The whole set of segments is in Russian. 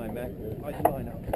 time, Mac. How's your line up?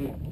Yeah.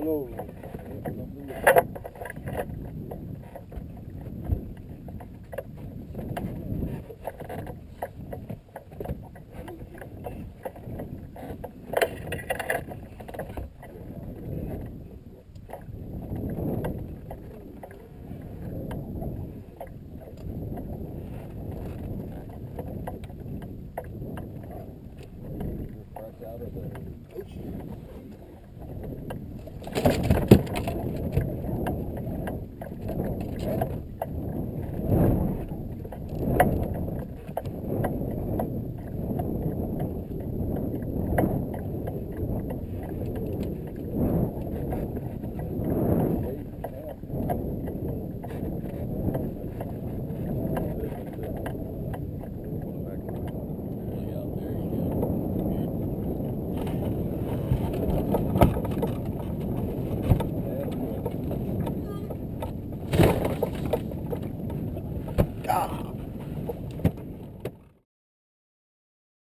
замальовував.